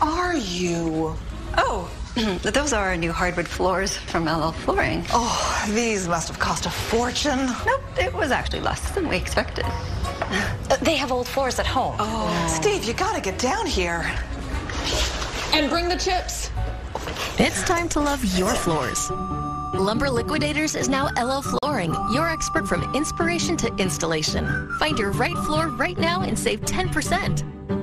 are you? Oh, those are our new hardwood floors from LL Flooring. Oh, these must have cost a fortune. Nope, it was actually less than we expected. Uh, they have old floors at home. Oh. Steve, you gotta get down here. And bring the chips. It's time to love your floors. Lumber Liquidators is now LL Flooring, your expert from inspiration to installation. Find your right floor right now and save 10%.